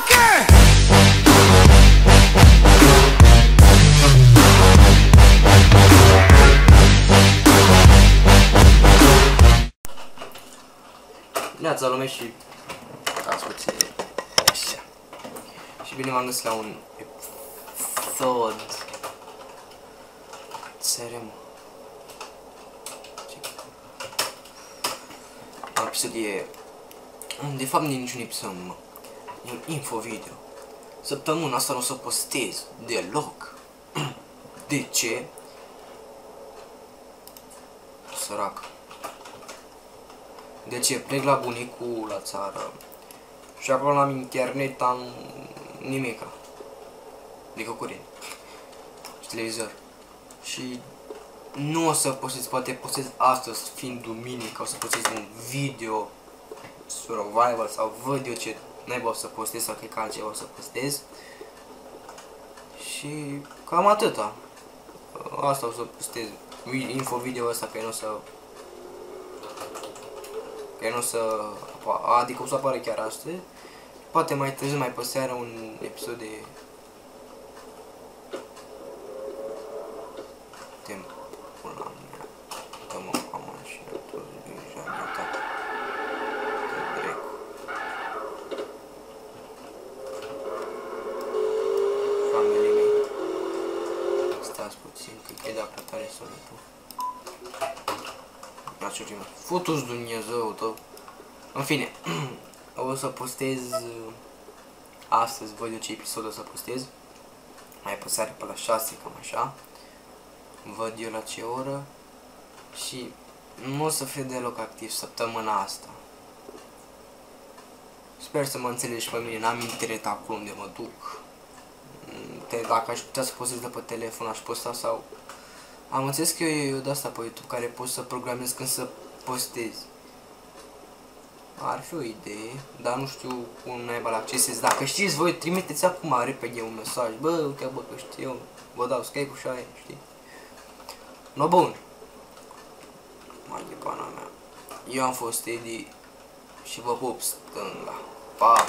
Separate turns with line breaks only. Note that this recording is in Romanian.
motherfucker!
Neața lume și Stați puțin Așa. Și bine m-am găsit la un episod. Țărem. Un episod e De fapt nu e niciun episod mă E un info video Săptămâna asta nu o să postez deloc De ce? Sărac de ce plec la bunicul la țară și acolo am internet, am nimica. Adică curent. Și televizor. Și nu o să postez, poate postez astăzi, fiind duminică, o să postez un video survival sau văd eu ce naiba o să postez sau cred că altceva o să postez. Și cam atâta. Asta o să postez info video ăsta că nu o să că nu o să adică o să apară chiar astăzi. Poate mai târziu, mai pe seară, un episod de puțin, că e dacă tare sunetul. Așa ceva. Futu-ți Dumnezeu tău. În fine, o să postez uh, astăzi, văd eu ce episod o să postez. Mai pe seara pe la 6, cam așa. Văd eu la ce oră. Și nu o să fiu deloc activ săptămâna asta. Sper să mă înțelegi pe mine, n-am internet acolo unde mă duc. Te, dacă aș putea să postez de pe telefon, aș posta sau... Am înțeles că e de asta pe YouTube care poți să programezi când să postezi. Ar fi o idee, dar nu știu cum naiba la accesezi. Dacă știți voi, trimiteți acum repede un mesaj. Bă, uite bă, că știu, vă dau Skype-ul și aia, știi? No, bun. Mai de pana mea. Eu am fost Eddie și vă pup stânga. Pa!